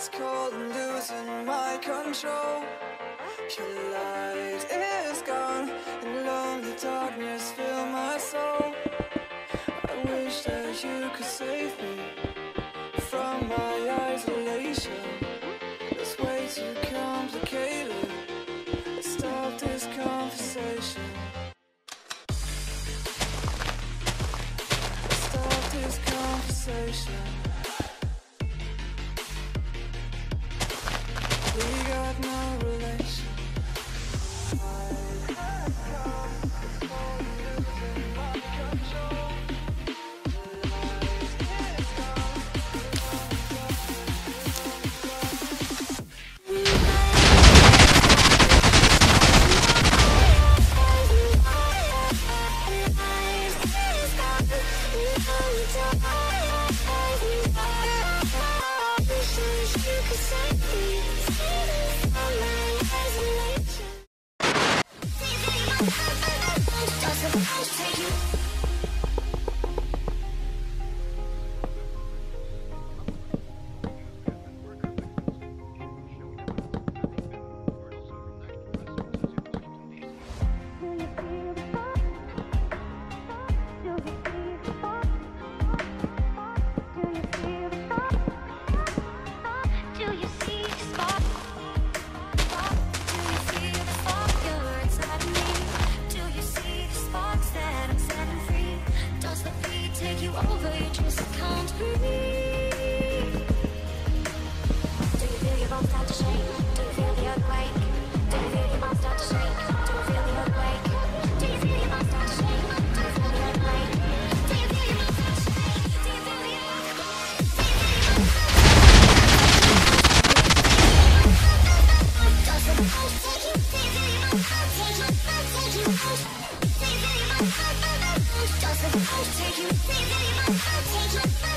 It's cold and losing my control. Your light is gone And lonely darkness fill my soul. I wish that you could save me From my isolation. It's way too complicated. Stop this conversation. Stop this conversation. Do you see the spark? Do you feel your bones? I'll take you, to see take you, I'll take you.